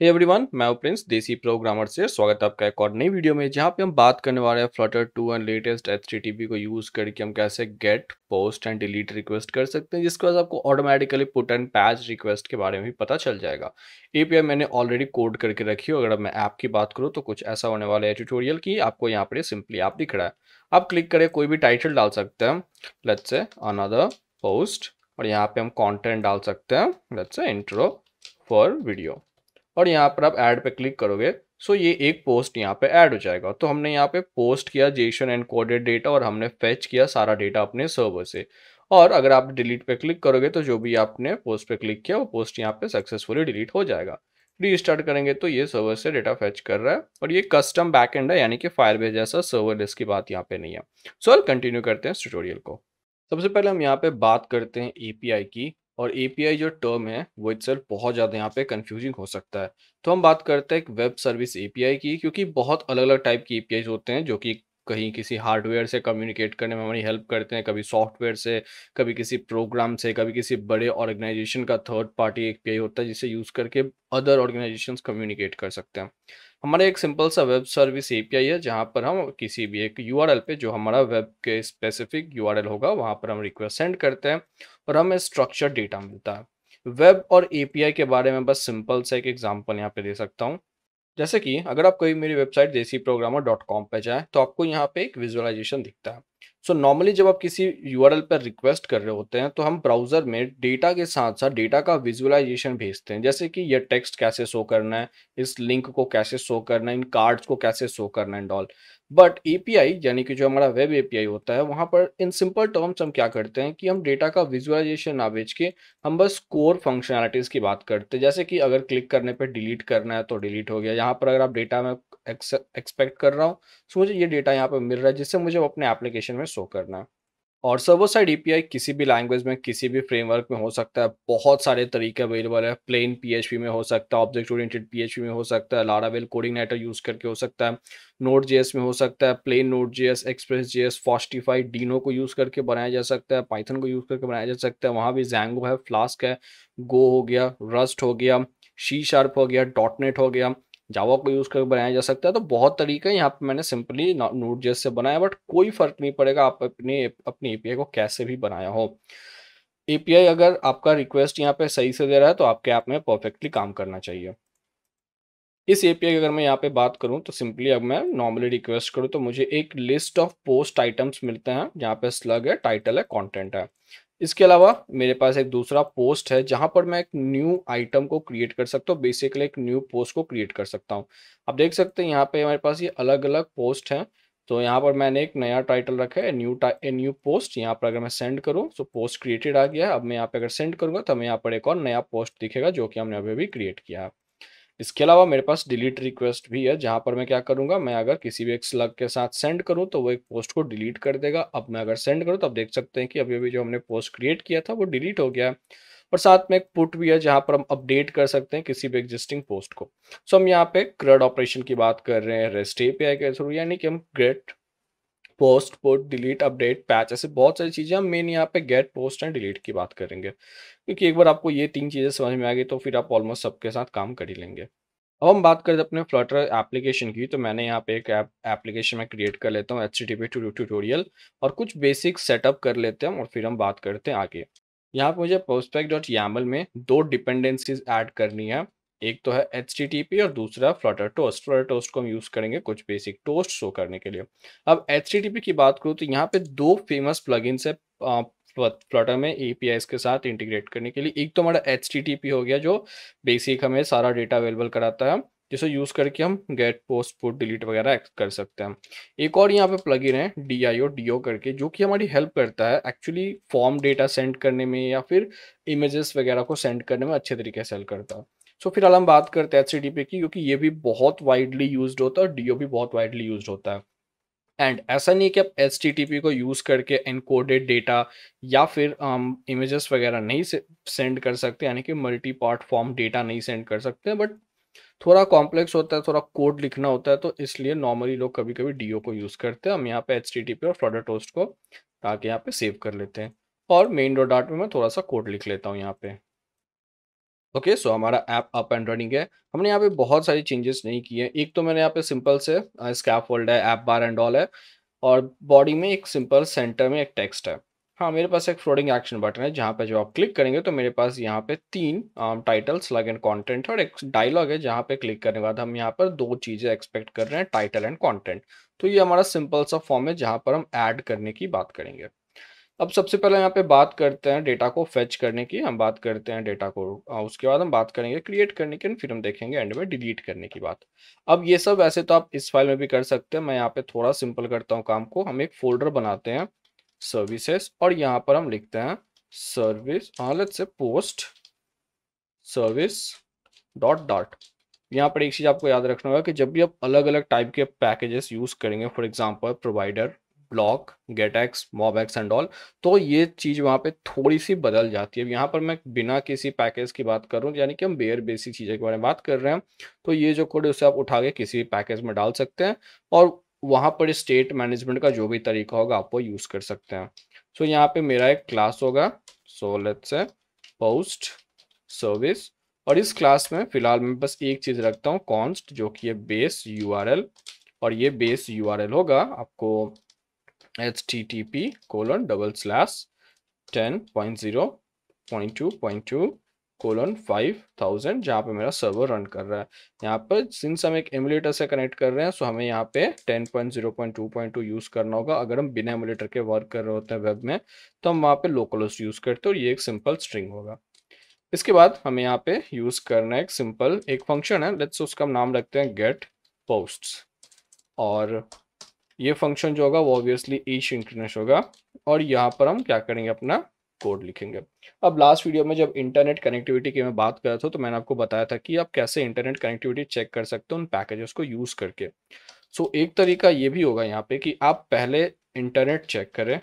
हे everyone मैं Prince Desi programmer से। स्वागत है आपका एक और नई वीडियो में, जहाँ पे हम बात करने वाले हैं Flutter two and latest HTTP को यूज़ करके हम कैसे get post and delete request कर सकते हैं, जिसके बाद आपको automatically put and patch request के बारे में भी पता चल जाएगा। एपीआई मैंने ऑलरेडी कोड करके रखी हो अगर मैं ऐप की बात करूँ तो कुछ ऐसा होने वाला है ट्यूटोरियल की आपको यहाँ पर सिंपली ऐप दिख रहा है। आप क्लिक करें, कोई भी टाइटल डाल सकते हैं। लेट्स से अनदर पोस्ट और यहाँ पे हम कॉन्टेंट डाल सकते हैं। Let's say intro for video और यहाँ पर आप ऐड पे क्लिक करोगे सो ये एक पोस्ट यहाँ पे ऐड हो जाएगा। तो हमने यहाँ पे पोस्ट किया जेशन एंड कोडेड डेटा और हमने फेच किया सारा डेटा अपने सर्वर से। और अगर आप डिलीट पे क्लिक करोगे तो जो भी आपने पोस्ट पे क्लिक किया, वो पोस्ट यहाँ पे सक्सेसफुली डिलीट हो जाएगा। रीस्टार्ट करेंगे तो ये सर्वर से डेटा फेच कर रहा है और ये कस्टम बैकएंड है, यानी कि फायरबेस जैसा सर्वर की बात यहाँ पे नहीं है। सो कंटिन्यू करते हैं ट्यूटोरियल को। सबसे पहले हम यहाँ पे बात करते हैं एपीआई की। और एपीआई जो टर्म है, वो इट्सल्फ बहुत ज़्यादा यहाँ पे कंफ्यूजिंग हो सकता है। तो हम बात करते हैं एक वेब सर्विस एपीआई की, क्योंकि बहुत अलग अलग टाइप की एपीआई होते हैं, जो कि कहीं किसी हार्डवेयर से कम्युनिकेट करने में हमारी हेल्प करते हैं, कभी सॉफ्टवेयर से, कभी किसी प्रोग्राम से, कभी किसी बड़े ऑर्गेनाइजेशन का थर्ड पार्टी एक होता है, जिसे यूज़ करके अदर ऑर्गेनाइजेशन कम्युनिकेट कर सकते हैं। हमारा एक सिंपल सा वेब सर्विस एपीआई है, जहाँ पर हम किसी भी एक यूआरएल पे जो हमारा वेब के स्पेसिफिक यूआरएल होगा, वहाँ पर हम रिक्वेस्ट सेंड करते हैं और हमें स्ट्रक्चर डेटा मिलता है। वेब और एपीआई के बारे में बस सिंपल सा एक एग्ज़ाम्पल यहाँ पे दे सकता हूँ। जैसे कि अगर आप कोई मेरी वेबसाइट देसी प्रोग्रामर डॉट कॉम पर जाएँ तो आपको यहाँ पे एक विजुअलाइजेशन दिखता है। सो so, नॉर्मली जब आप किसी यूआरएल पर रिक्वेस्ट कर रहे होते हैं तो हम ब्राउज़र में डेटा के साथ साथ डेटा का विजुअलाइजेशन भेजते हैं। जैसे कि यह टेक्स्ट कैसे शो करना है इस लिंक को कैसे शो करना है इन कार्ड्स को कैसे शो करना है डॉल बट एपीआई यानी कि जो हमारा वेब एपीआई होता है, वहाँ पर इन सिंपल टर्म्स हम क्या करते हैं कि हम डेटा का विजुअलाइजेशन ना बेच के हम बस कोर फंक्शनैलिटीज़ की बात करते हैं। जैसे कि अगर क्लिक करने पर डिलीट करना है तो डिलीट हो गया। यहाँ पर अगर आप डेटा में एक्सपेक्ट कर रहा हूँ तो मुझे ये डेटा यहाँ पर मिल रहा है, जिससे मुझे अपने एप्लीकेशन में शो करना है। और सर्वर साइड एपीआई किसी भी लैंग्वेज में, किसी भी फ्रेमवर्क में हो सकता है। बहुत सारे तरीके अवेलेबल है। प्लेन पीएचपी में हो सकता है ऑब्जेक्ट ओरिएंटेड पीएचपी में हो सकता है लारावेल कोडिंग नेटर यूज़ करके हो सकता है नोट जेएस में हो सकता है plain Node JS Express JS Fastify Deno को यूज़ करके बनाया जा सकता है पाइथन को यूज़ करके बनाया जा सकता है। वहाँ भी जैंगो है फ्लास्क है गो हो गया रस्ट हो गया शी शार्प हो गया डॉट नेट हो गया। जावा को यूज़ करके बनाया जा सकता है। तो बहुत तरीका यहाँ पे मैंने सिंपली नोट जेस से बनाया बट कोई फ़र्क नहीं पड़ेगा, आप अपने, अपनी एपीआई को कैसे भी बनाया हो। एपीआई अगर आपका रिक्वेस्ट यहाँ पे सही से दे रहा है तो आपके ऐप में परफेक्टली काम करना चाहिए। इस एपीआई की अगर मैं यहाँ पे बात करूँ तो सिंपली अब मैं नॉर्मली रिक्वेस्ट करूँ तो मुझे एक लिस्ट ऑफ़ पोस्ट आइटम्स मिलते हैं, जहाँ पे स्लग है टाइटल है कॉन्टेंट है। इसके अलावा मेरे पास एक दूसरा पोस्ट है, जहाँ पर मैं एक न्यू आइटम को क्रिएट कर सकता हूँ बेसिकली एक न्यू पोस्ट को क्रिएट कर सकता हूँ। आप देख सकते हैं, यहाँ पे हमारे पास ये अलग अलग पोस्ट हैं तो यहाँ पर मैंने एक नया टाइटल रखा है न्यू ए न्यू पोस्ट यहाँ पर अगर मैं सेंड करूँ तो पोस्ट क्रिएटेड आ गया अब मैं यहाँ पे अगर सेंड करूँगा तो हमें यहाँ पर एक और नया पोस्ट दिखेगा, जो कि हमने अभी अभी क्रिएट किया है। इसके अलावा मेरे पास डिलीट रिक्वेस्ट भी है, जहाँ पर मैं क्या करूँगा, मैं अगर किसी भी एक स्लग के साथ सेंड करूँ तो वो एक पोस्ट को डिलीट कर देगा। अब मैं अगर सेंड करूँ तो आप देख सकते हैं कि अभी अभी जो हमने पोस्ट क्रिएट किया था, वो डिलीट हो गया है। और साथ में एक पुट भी है, जहाँ पर हम अपडेट कर सकते हैं किसी भी एग्जिस्टिंग पोस्ट को। सो हम यहाँ पे क्रड ऑपरेशन की बात कर रहे हैं रेस्ट एपीआई के थ्रू यानी कि हम get post put delete update patch ऐसे बहुत सारी चीज़ें हम मेन यहाँ पे गेट पोस्ट एंड डिलीट की बात करेंगे। क्योंकि एक बार आपको ये तीन चीज़ें समझ में आ गई तो फिर आप ऑलमोस्ट सबके साथ काम कर ही लेंगे। अब हम बात करें अपने फ्लटर एप्लीकेशन की तो मैंने यहाँ पे एक ऐप एप्लीकेशन में क्रिएट कर लेता हूँ एच टी ट्यूटोरियल और कुछ बेसिक सेटअप कर लेते हैं और फिर हम बात करते हैं आगे। यहाँ पे मुझे पोस्टपैक डॉट यामल में दो डिपेंडेंसीज ऐड करनी है। एक तो है HTTP और दूसरा फ्लटर टोस्ट फ्लटर टोस्ट को हम यूज़ करेंगे कुछ बेसिक टोस्ट शो करने के लिए। अब HTTP की बात करूँ तो यहाँ पे दो फ़ेमस प्लगइन्स है फ्लटर में ए के साथ इंटीग्रेट करने के लिए। एक तो हमारा HTTP हो गया जो बेसिक हमें सारा डेटा अवेलेबल कराता है, जिसे यूज़ करके हम गेट पोस्ट पुट डिलीट वगैरह कर सकते हैं। एक और यहाँ पे प्लगइन है D I O D O करके, जो कि हमारी हेल्प करता है एक्चुअली फॉर्म डेटा सेंड करने में या फिर इमेजेस वगैरह को सेंड करने में अच्छे तरीके से हेल्प करता है। सो फ़िलहाल हम बात करते हैं एच की क्योंकि ये भी बहुत वाइडली यूज़ होता है और डी भी बहुत वाइडली यूज़ होता है। एंड ऐसा नहीं है कि आप एच को यूज़ करके इनकोडेड डेटा या फिर इमेजेस um, वगैरह नहीं सेंड कर सकते यानी कि मल्टी पार्ट फॉर्म डेटा नहीं सेंड कर सकते बट थोड़ा कॉम्प्लेक्स होता है थोड़ा कोड लिखना होता है तो इसलिए नॉर्मली लोग कभी कभी डी को यूज़ करते हैं। हम यहाँ पे एच और फ्लडर टोस्ट को ताकि यहाँ पे सेव कर लेते हैं। और मेन डॉट डाट में मैं थोड़ा सा कोड लिख लेता हूँ यहाँ पे। ओके सो हमारा ऐप अप एंड रनिंग है। हमने यहाँ पे बहुत सारी चेंजेस नहीं किए हैं। एक तो मैंने यहाँ पे सिंपल से स्कैप फोल्ड है ऐप बार एंड ऑल है और बॉडी में एक सिंपल सेंटर में एक टेक्स्ट है। हाँ मेरे पास एक फ्लोडिंग एक्शन बटन है जहाँ पे जब आप क्लिक करेंगे तो मेरे पास यहाँ पे तीन टाइटल्स लग एंड कॉन्टेंट और एक डायलॉग है जहाँ पे क्लिक करने के बाद हम यहाँ पर दो चीज़ें एक्सपेक्ट कर रहे हैं टाइटल एंड कॉन्टेंट तो ये हमारा सिंपल सा फॉर्म है जहाँ पर हम ऐड करने की बात करेंगे। अब सबसे पहले यहाँ पे बात करते हैं डेटा को फेच करने की, हम बात करते हैं डेटा को उसके बाद हम बात करेंगे क्रिएट करने की, फिर हम देखेंगे एंड में डिलीट करने की बात। अब ये सब ऐसे तो आप इस फ़ाइल में भी कर सकते हैं, मैं यहाँ पे थोड़ा सिंपल करता हूँ काम को। हम एक फोल्डर बनाते हैं सर्विसेस और यहाँ पर हम लिखते हैं सर्विस हालत से पोस्ट सर्विस डॉट डॉट यहाँ पर एक चीज़ आपको याद रखना होगा कि जब भी आप अलग अलग टाइप के पैकेजेस यूज़ करेंगे for example provider bloc GetX MobX and all तो ये चीज़ वहाँ पे थोड़ी सी बदल जाती है। यहाँ पर मैं बिना किसी पैकेज की बात करूँ यानी कि हम बेयर बेसिक चीज़ें के बारे में बात कर रहे हैं तो ये जो कोड है उसे आप उठा के किसी भी पैकेज में डाल सकते हैं और वहाँ पर स्टेट मैनेजमेंट का जो भी तरीका होगा आप वो यूज़ कर सकते हैं। सो so, यहाँ पे मेरा एक क्लास होगा। सो से पोस्ट सर्विस और इस क्लास में फ़िलहाल मैं बस एक चीज़ रखता हूँ कॉन्स्ट जो कि है बेस यूआरएल और ये बेस यूआरएल होगा। आपको zero point two point two colon five thousand जहाँ पे मेरा सर्वर रन कर रहा है। यहाँ पर सिंस हम एक एमुलेटर से कनेक्ट कर रहे हैं सो हमें यहाँ पे ten point zero point two point two use करना होगा। अगर हम बिना एमुलेटर के वर्क कर रहे होते हैं वेब में तो हम वहाँ पे लोकलोस्ट यूज़ करते हैं और ये एक सिंपल स्ट्रिंग होगा। इसके बाद हमें यहाँ पे यूज़ करना है एक सिंपल एक फ़ंक्शन है। लेट्स उसका हम नाम रखते हैं गेट पोस्ट और ये फ़ंक्शन जो होगा वो ऑब्वियसली इंटरनेश होगा। और यहाँ पर हम क्या करेंगे अपना कोड लिखेंगे। अब लास्ट वीडियो में जब इंटरनेट कनेक्टिविटी की मैं बात कर रहा था तो मैंने आपको बताया था कि आप कैसे इंटरनेट कनेक्टिविटी चेक कर सकते हो उन पैकेजेस को यूज़ करके। सो so, एक तरीका ये भी होगा यहाँ पे कि आप पहले इंटरनेट चेक करें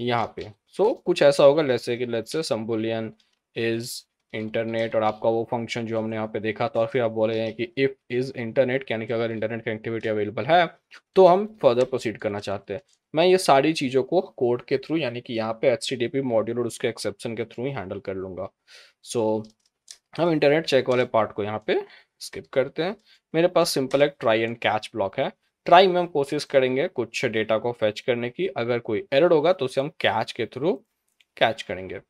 यहाँ पे। सो so, कुछ ऐसा होगा जैसे कि लेट्स से सम्बुलियन इज़ इंटरनेट और आपका वो फ़ंक्शन जो हमने यहाँ पे देखा था और फिर आप बोले हैं कि इफ़ इज़ इंटरनेट यानी कि अगर इंटरनेट कनेक्टिविटी अवेलेबल है तो हम फर्दर प्रोसीड करना चाहते हैं। मैं ये सारी चीज़ों को कोड के थ्रू यानी कि यहाँ पे एच मॉड्यूल और उसके एक्सेप्शन के थ्रू ही हैंडल कर लूँगा। सो so, हम इंटरनेट चेक वाले पार्ट को यहाँ पे स्किप करते हैं। मेरे पास सिंपल एक ट्राई एंड कैच ब्लॉक है। ट्राई में हम कोशिश करेंगे कुछ डेटा को फैच करने की। अगर कोई एरर होगा तो उसे हम कैच के थ्रू कैच करेंगे।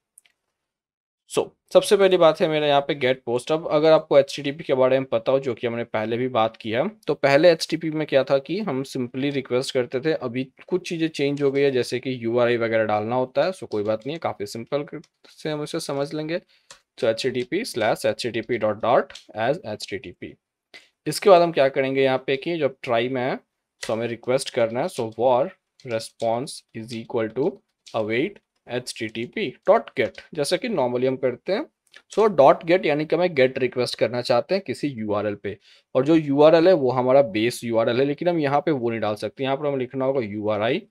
सो so, सबसे पहली बात है मेरा यहाँ पे गेट पोस्ट अब अगर आपको एच के बारे में पता हो जो कि हमने पहले भी बात की है तो पहले एच में क्या था कि हम सिंपली रिक्वेस्ट करते थे। अभी कुछ चीज़ें चेंज हो गई है जैसे कि यूआरआई वगैरह डालना होता है सो कोई बात नहीं है काफ़ी सिंपल से हम उसे समझ लेंगे। तो H T P slash H T P dot dot as H T P इसके बाद हम क्या करेंगे यहाँ पे कि जब ट्राई में है सो हमें रिक्वेस्ट करना है so var response is equal to await H T T P dot get जैसे कि नॉर्मली हम करते हैं। सो डॉट गेट यानी कि हमें गेट रिक्वेस्ट करना चाहते हैं किसी यू आर एल पे। और जो यू आर एल है वो हमारा बेस यू आर एल है लेकिन हम यहाँ पे वो नहीं डाल सकते। यहाँ पर हमें लिखना होगा U R I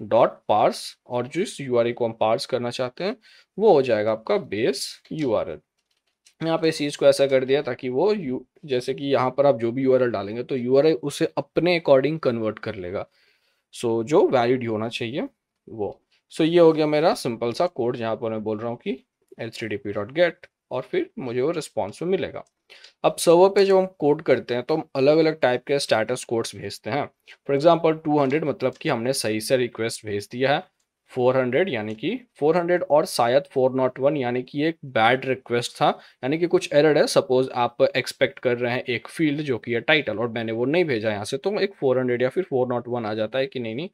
dot parse और जिस यू आर आई को हम पार्स करना चाहते हैं वो हो जाएगा आपका बेस यू आर एल यहाँ पे इस चीज़ को ऐसा कर दिया ताकि वो यू जैसे कि यहाँ पर आप जो भी यू आर एल डालेंगे तो यू आर आई उसे अपने अकॉर्डिंग कन्वर्ट कर लेगा। सो so, जो वैलिड होना चाहिए वो। सो ये हो गया मेरा सिंपल सा कोड जहाँ पर मैं बोल रहा हूँ कि H T T P dot get और फिर मुझे वो रिस्पॉन्स में मिलेगा। अब सर्वर पे जब हम कोड करते हैं तो हम अलग अलग टाइप के स्टेटस कोड्स भेजते हैं। फॉर एग्जांपल 200 मतलब कि हमने सही से रिक्वेस्ट भेज दिया है। 400 यानी कि 400 और शायद 401 यानी कि एक बैड रिक्वेस्ट था। यानी कि कुछ एरर है। सपोज़ आप एक्सपेक्ट कर रहे हैं एक फ़ील्ड जो कि है टाइटल और मैंने वो नहीं भेजा यहाँ से तो एक 400 या फिर 401 आ जाता है कि नहीं नहीं।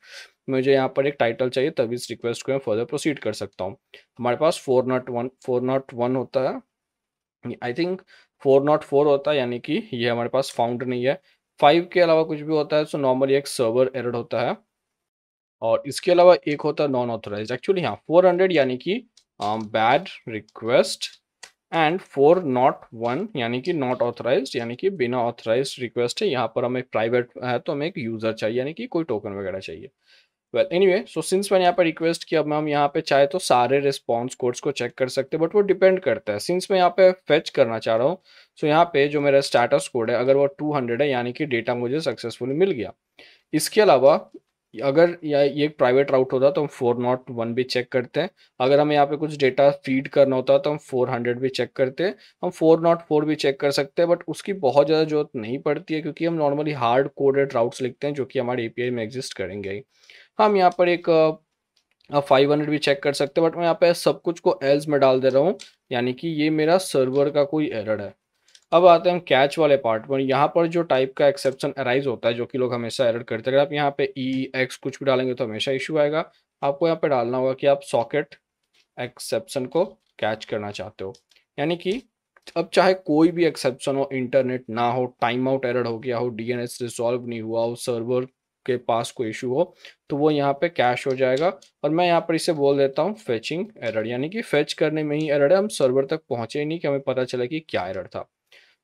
मुझे यहाँ पर एक टाइटल चाहिए, तभी इस रिक्वेस्ट को मैं फर्दर प्रोसीड कर सकता हूँ। हमारे पास four not one four not one होता है। I think four not four होता है, यानी कि ये हमारे पास फाउंड नहीं है। फाइव के अलावा कुछ भी होता है तो नॉर्मली एक सर्वर एरर होता है। और इसके अलावा एक होता है नॉन ऑथोराइज एक्चुअली हाँ फोर हंड्रेड यानी कि bad request and four not one यानी कि नॉट ऑथराइज यानी कि बिना ऑथराइज रिक्वेस्ट है। यहाँ पर हमें प्राइवेट है तो हमें एक यूज़र चाहिए, यानी कि कोई टोकन वगैरह चाहिए। वेल एनीवे सो सिंस मैंने यहाँ पर रिक्वेस्ट किया, अब हम यहाँ पे चाहे तो सारे रिस्पॉन्स कोड्स को चेक कर सकते हैं बट वो डिपेंड करता है। सिंस मैं यहाँ पे फेच करना चाह रहा हूँ सो so यहाँ पे जो मेरा स्टेटस कोड है, अगर वो 200 है, यानी कि डेटा मुझे सक्सेसफुली मिल गया। इसके अलावा, अगर या ये एक प्राइवेट राउट होता तो हम 401 भी चेक करते हैं। अगर हमें यहाँ पे कुछ डेटा फ़ीड करना होता तो हम 400 भी चेक करते हैं। हम 404 भी चेक कर सकते हैं बट उसकी बहुत ज़्यादा ज़रूरत नहीं पड़ती है, क्योंकि हम नॉर्मली हार्ड कोडेड राउट्स लिखते हैं, जो कि हमारे एपीआई में एग्जिस्ट करेंगे हम यहाँ पर एक फाइव हंड्रेड भी चेक कर सकते हैं बट मैं यहाँ पे सब कुछ को एल्स में डाल दे रहा हूँ यानी कि ये मेरा सर्वर का कोई एरर है। अब आते हैं हम कैच वाले पार्ट पर। यहाँ पर जो टाइप का एक्सेप्शन अराइज होता है जो कि लोग हमेशा एरर करते हैं अगर आप यहाँ पे ई e, एक्स कुछ भी डालेंगे तो हमेशा इशू आएगा। आपको यहाँ पे डालना होगा कि आप सॉकेट एक्सेप्शन को कैच करना चाहते हो। यानी कि अब चाहे कोई भी एक्सेप्शन हो इंटरनेट ना हो टाइम आउट एरर हो गया हो डीएनएस रिजॉल्व नहीं हुआ हो सर्वर के पास कोई इशू हो तो वो यहाँ पे कैश हो जाएगा। और मैं यहाँ पर इसे बोल देता हूँ फेचिंग एरर यानी कि फेच करने में ही एरर है। हम सर्वर तक पहुँचे ही नहीं कि हमें पता चला कि क्या एरर था।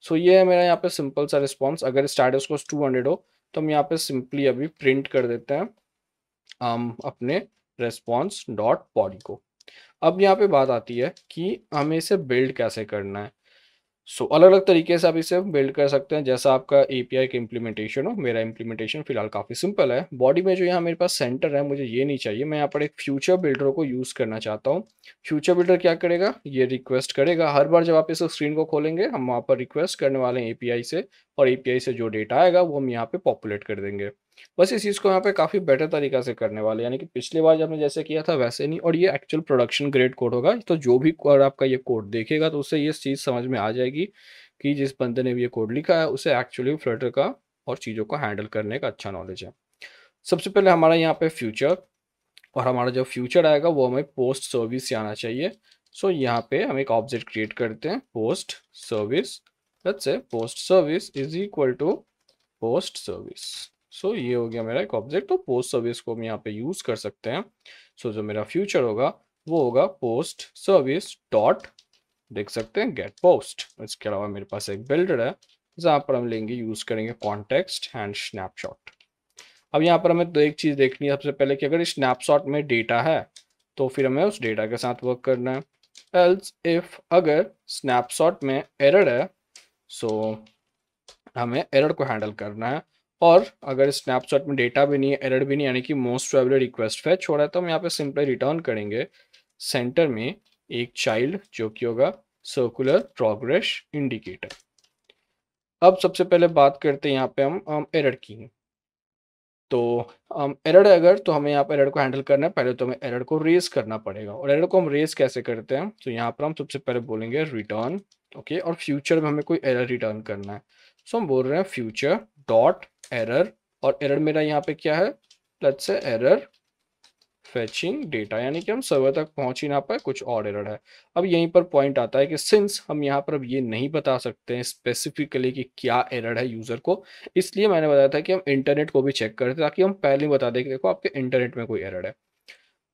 सो ये है मेरा यहाँ पे सिंपल सा रिस्पॉन्स अगर स्टार्टस को टू हंड्रेड हो तो हम यहाँ पे सिंपली अभी प्रिंट कर देते हैं हम अपने रेस्पॉन्स डॉट बॉडी को। अब यहाँ पे बात आती है कि हमें इसे बिल्ड कैसे करना है। सो so, अलग अलग तरीके से आप इसे बिल्ड कर सकते हैं जैसा आपका ए एपीआई का इम्प्लीमेंटेशन हो मेरा इम्प्लीमेंटेशन फ़िलहाल काफ़ी सिंपल है। बॉडी में जो यहाँ मेरे पास सेंटर है मुझे ये नहीं चाहिए। मैं यहाँ पर एक फ्यूचर बिल्डर को यूज़ करना चाहता हूँ। फ्यूचर बिल्डर क्या करेगा? ये रिक्वेस्ट करेगा। हर बार जब आप इस स्क्रीन को खोलेंगे हम वहाँ पर रिक्वेस्ट करने वाले हैं एपीआई से और एपीआई से जो डेटा आएगा वो हम यहाँ पर पॉपुलेट कर देंगे। बस इस चीज़ को यहाँ पे काफ़ी बेटर तरीका से करने वाले यानी कि पिछली बार जब हमने जैसे किया था वैसे नहीं और ये एक्चुअल प्रोडक्शन ग्रेड कोड होगा तो जो भी आपका ये कोड देखेगा तो उससे ये चीज़ समझ में आ जाएगी कि जिस बंदे ने भी ये कोड लिखा है उसे एक्चुअली फ्लटर का और चीज़ों को हैंडल करने का अच्छा नॉलेज है। सबसे पहले हमारा यहाँ पे फ्यूचर और हमारा जो फ्यूचर आएगा वो हमें पोस्ट सर्विस से आना चाहिए। सो so, यहाँ पे हम एक ऑब्जेक्ट क्रिएट करते हैं post service post service is equal to post service so so, ये हो गया मेरा एक ऑब्जेक्ट तो पोस्ट सर्विस को हम यहाँ पे यूज़ कर सकते हैं। सो so, जो मेरा फ्यूचर होगा वो होगा पोस्ट सर्विस डॉट देख सकते हैं गेट पोस्ट इसके अलावा मेरे पास एक बिल्डर है जहाँ पर हम लेंगे यूज़ करेंगे कॉन्टेक्स्ट एंड स्नैपशॉट अब यहाँ पर हमें दो एक चीज़ देखनी है सबसे पहले कि अगर स्नैपशॉट में डेटा है तो फिर हमें उस डेटा के साथ वर्क करना है। एल्स इफ़ अगर स्नैपशॉट में एरर है सो so, हमें एरर को हैंडल करना है। और अगर स्नैपशॉट में डेटा भी नहीं है एरर भी नहीं यानी कि मोस्ट प्रोबेबली रिक्वेस्ट फैच हो रहा है तो हम यहाँ पे सिंपली रिटर्न करेंगे। सेंटर में एक चाइल्ड जो कि होगा सर्कुलर प्रोग्रेस इंडिकेटर अब सबसे पहले बात करते हैं यहाँ पे हम, हम एरर की। तो हम एरर अगर तो हमें यहाँ पर एरर को हैंडल करना है। पहले तो हमें एरर को रेस करना पड़ेगा। और एरर को हम रेस कैसे करते हैं? तो यहाँ पर हम सबसे पहले बोलेंगे रिटर्न ओके और फ्यूचर में हमें कोई एरर रिटर्न करना है। सो हम बोल रहे हैं फ्यूचर डॉट एरर और एरर मेरा यहाँ पे क्या है? Let's say error fetching data यानी कि हम सर्वर तक पहुँच ही ना पाए, कुछ और एरर है। अब यहीं पर पॉइंट आता है कि सिंस हम यहाँ पर अब ये नहीं बता सकते हैं स्पेसिफिकली कि क्या एरर है यूज़र को, इसलिए मैंने बताया था कि हम इंटरनेट को भी चेक करते ताकि हम पहले ही बता दें कि देखो आपके इंटरनेट में कोई एरर है।